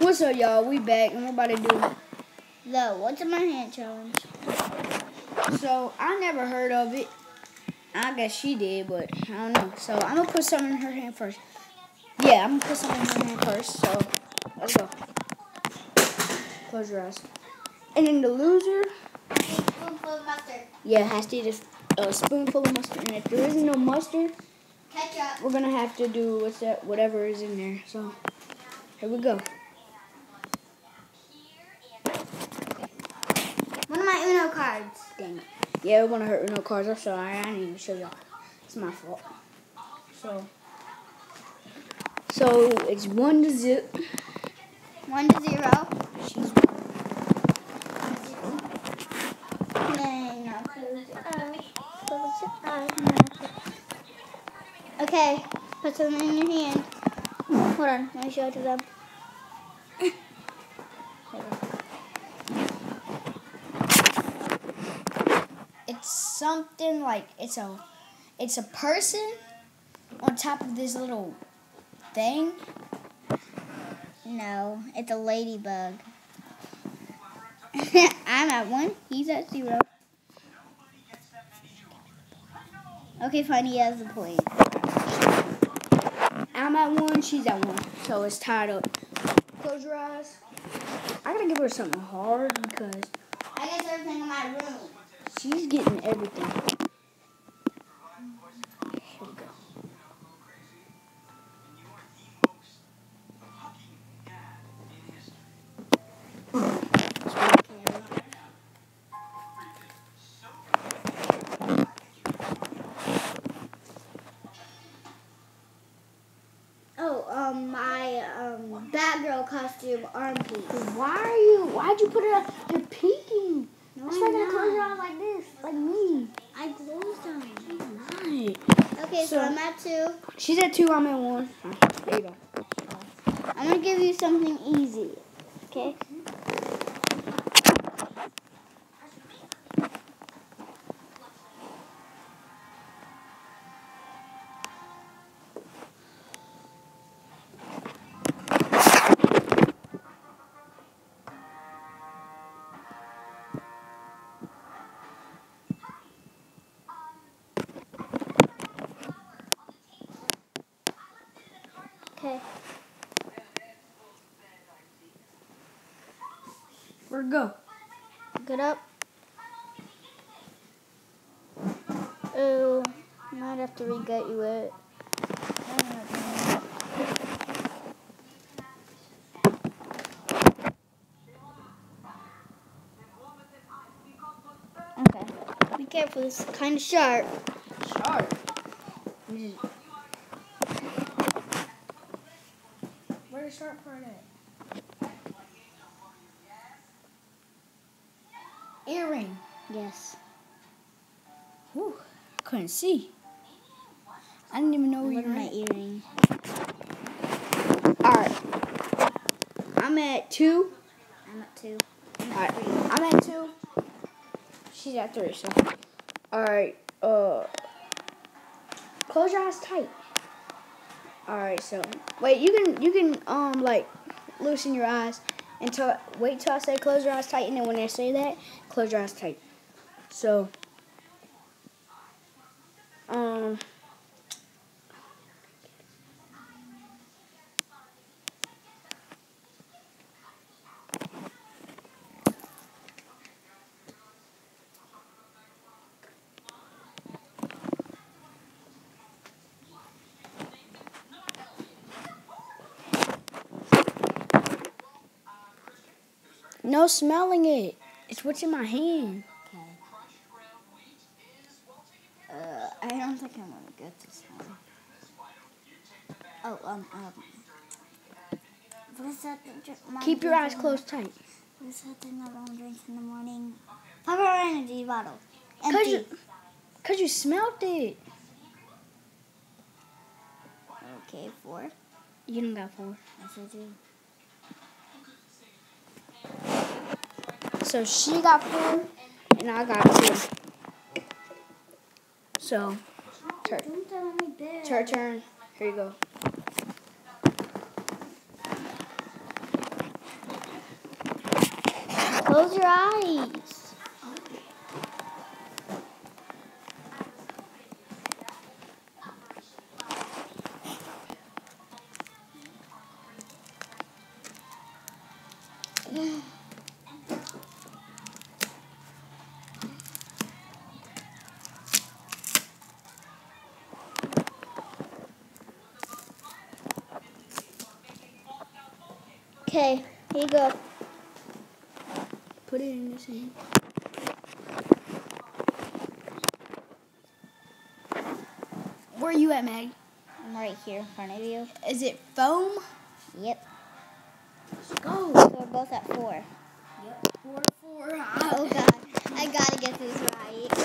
What's up, y'all? We back and we're about to do. The what's in my hand challenge. So I never heard of it. I guess she did, but I don't know. So I'm gonna put something in her hand first. Yeah, I'm gonna put something in her hand first. So let's go. Close your eyes. And then the loser, Spoonful of mustard. yeah, has to eat a, a spoonful of mustard. And if there isn't no mustard, Ketchup. we're gonna have to do what's that? Whatever is in there. So here we go. One of my Uno cards. Yeah, it wanna hurt no cards. I'm sorry. I didn't even show y'all. It's my fault. So. So it's one to zip. One to zero. She's Then now close your eyes. Close your eyes. Okay, put something in your hand. Hold on, let me show it to them. Something like it's a it's a person on top of this little thing. No, it's a ladybug. I'm at one. He's at zero. Okay, fine. He has the point. I'm at one, she's at one. So it's tied up. Close your eyes. I gotta give her something hard because I got everything in my room. She's getting everything. Here we go. Oh, um, my um, Batgirl costume arm piece. Why are you? Why'd you put it up? You're peeking. No, That's why I I'm gotta close your not. eyes like this, like me. I closed them. Right. Okay, so, So- I'm at two. She's at two. I'm at one. There you go. I'm gonna give you something easy. Okay. To go? Get up. Oh, might have to re-get you it. Okay. Be careful, it's kind of sharp. Sharp. Mm. Where the sharp part at? Earring. Yes. Whew. Couldn't see. I didn't even know where Look you were my at. earring. Alright. I'm at two. I'm at two. Alright. I'm at two. She's at three, so. Alright. Uh. Close your eyes tight. Alright, so. Wait, you can, you can, um, like, loosen your eyes until, wait till I say close your eyes tight, and then when I say that, close your eyes tight. So. Um. No smelling it. It's what's in my hand. Okay. Uh, I don't think I'm gonna get this one. Oh, um, um. What is that? Keep your eyes closed tight. What is that thing that mom drinks in the morning? Pop our energy bottle. Cause you, cause you smelt it. Okay, four. You don't got four. Yes, I do. So she got four, and I got two. So, turn. It's her turn. Here you go. Close your eyes. Okay, here you go. Put it in this hand. Where are you at, Maggie? I'm right here in front of you. Is it foam? Yep. Let's go. So we're both at four. Yep. Four, four. Oh god, I gotta get this right.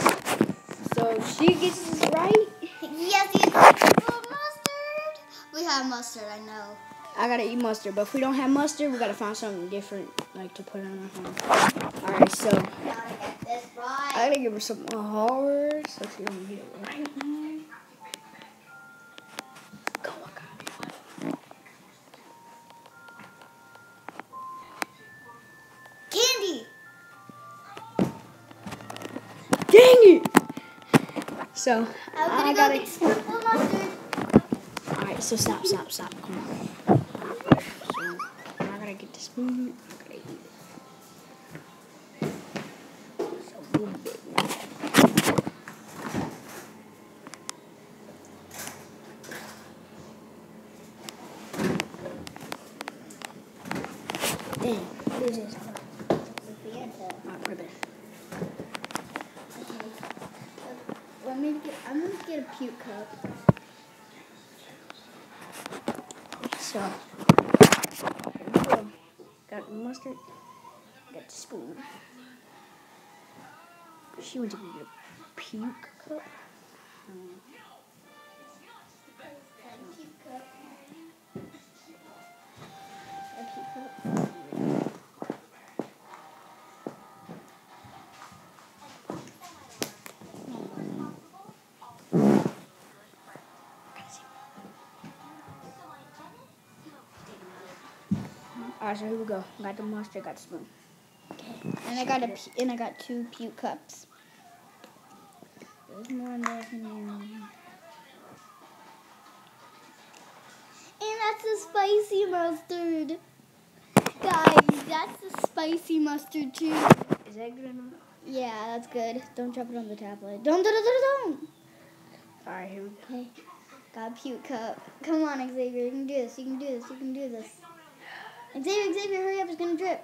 So she gets this right. Yes, yes. Mustard. We have mustard, I know. I gotta eat mustard, but if we don't have mustard, we gotta find something different, like to put on our hand. All right, so Gotta get this I gotta give her some hard so she don't get it right. Go. Candy. Dang it! So I go gotta. get spoonful of mustard. All right, so stop, stop, stop. Come on. So I gotta get the spoon. I gotta eat it. So move it. Dang, what is this? I'll put it there. Let me get. I'm gonna get a puke cup. So. Got mustard. Got the spoon. She went to get a puke cup. Um, Alright, so here we go. Got the mustard, got the spoon. And I got a and I got two puke cups. There's more in there. And that's the spicy mustard. Guys, that's the spicy mustard too. Is that good enough? Yeah, that's good. Don't drop it on the tablet. Don't, don't, don't, don't, don't. Alright, here we go. Okay, got a puke cup. Come on, Xavier, you can do this. You can do this. You can do this. Xavier, Xavier, hurry up! It's gonna drip.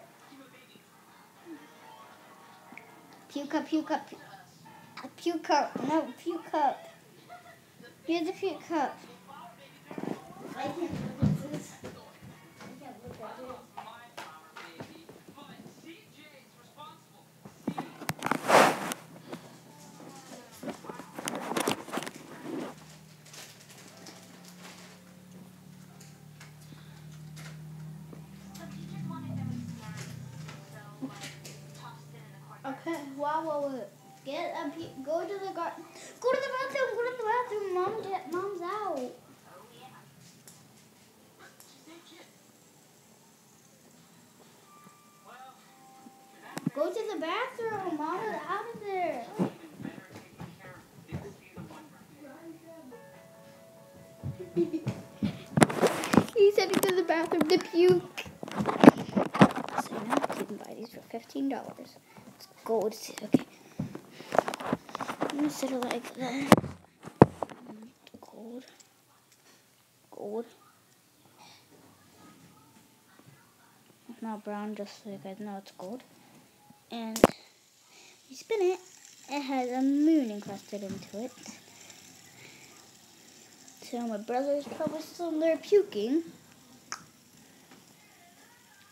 Puke up, puke up, puke cup. No, puke cup. Here's the puke cup. I can't look at this. I can't look at. Go to the gar- go to the bathroom, go to the bathroom. Mom, get, mom's out. Go to the bathroom. Mom is out of there. He's heading to the bathroom to puke. So now you can buy these for fifteen dollars. It's gold. Okay. Set it like that. Gold. Gold. Not brown, just so you guys know it's gold. And you spin it, it has a moon encrusted into it. So my brother's probably still there puking.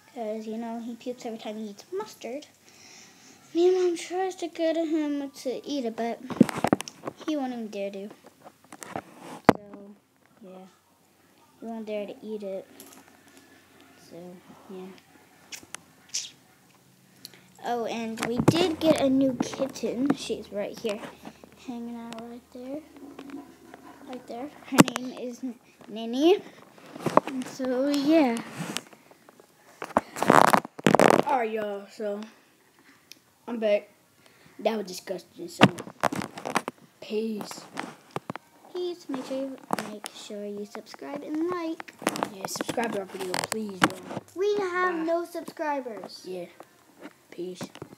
Because, you know, he pukes every time he eats mustard. Me mom tries to get him to eat it, but he won't even dare to. So, yeah. He won't dare to eat it. So, yeah. Oh, and we did get a new kitten. She's right here, hanging out right there. Right there. Her name is Ninny. And so, yeah. Alright, y'all. So I'm back. That was disgusting. So, peace. Peace. make sure you make sure you subscribe and like. Yeah, subscribe to our video, please, bro. We have Bye. no subscribers. Yeah. Peace.